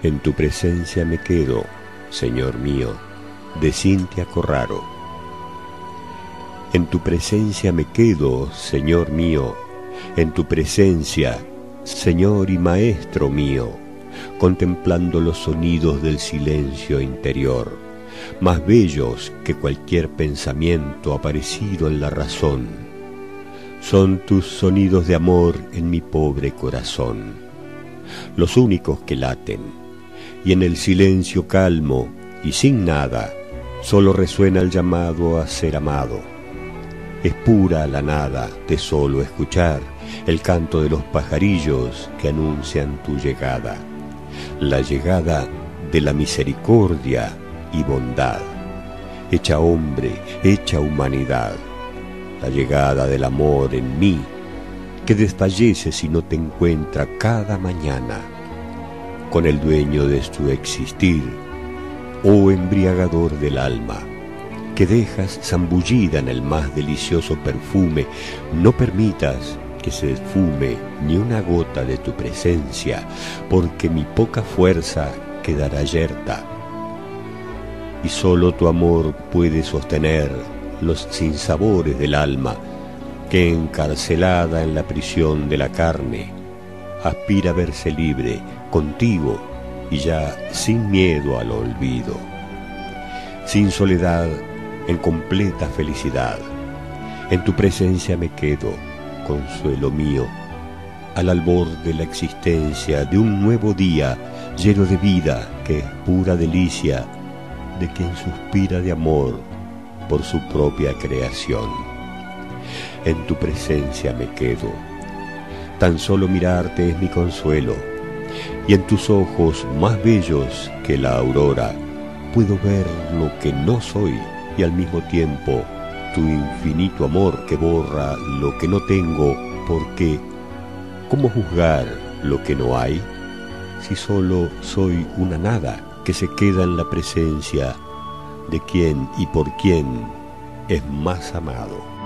En tu presencia me quedo, Señor mío, de Cintia Corraro. En tu presencia me quedo, Señor mío, en tu presencia, Señor y Maestro mío, contemplando los sonidos del silencio interior, más bellos que cualquier pensamiento aparecido en la razón. Son tus sonidos de amor en mi pobre corazón, los únicos que laten y en el silencio calmo y sin nada, solo resuena el llamado a ser amado. Es pura la nada de solo escuchar el canto de los pajarillos que anuncian tu llegada, la llegada de la misericordia y bondad, hecha hombre, hecha humanidad, la llegada del amor en mí, que desfallece si no te encuentra cada mañana con el dueño de su existir, oh embriagador del alma, que dejas zambullida en el más delicioso perfume, no permitas que se esfume ni una gota de tu presencia, porque mi poca fuerza quedará yerta. Y solo tu amor puede sostener los sinsabores del alma, que encarcelada en la prisión de la carne, aspira a verse libre contigo y ya sin miedo al olvido, sin soledad, en completa felicidad. En tu presencia me quedo, consuelo mío, al albor de la existencia de un nuevo día lleno de vida que es pura delicia de quien suspira de amor por su propia creación. En tu presencia me quedo, tan solo mirarte es mi consuelo, y en tus ojos más bellos que la aurora puedo ver lo que no soy y al mismo tiempo tu infinito amor que borra lo que no tengo, porque ¿cómo juzgar lo que no hay si solo soy una nada que se queda en la presencia de quien y por quien es más amado?